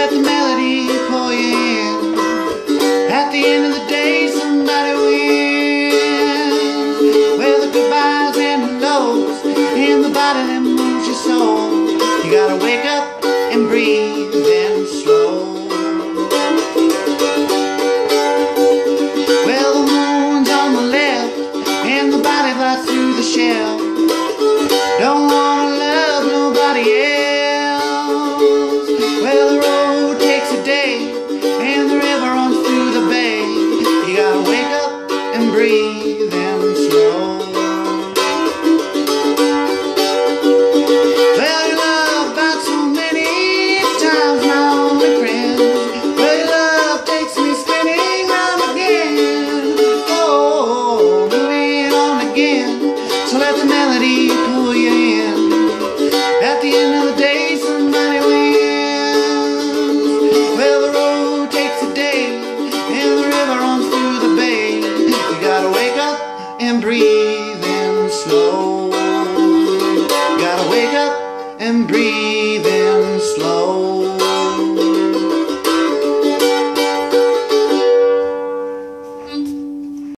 let the melody pour you in. At the end of the day, somebody wins. Well, the goodbyes and the lows, and the body that moves your soul. You gotta wake up and breathe and slow. Well, the moon's on the left, and the body glides through the shell. Don't want and breathe in slow. Gotta wake up and breathe in slow.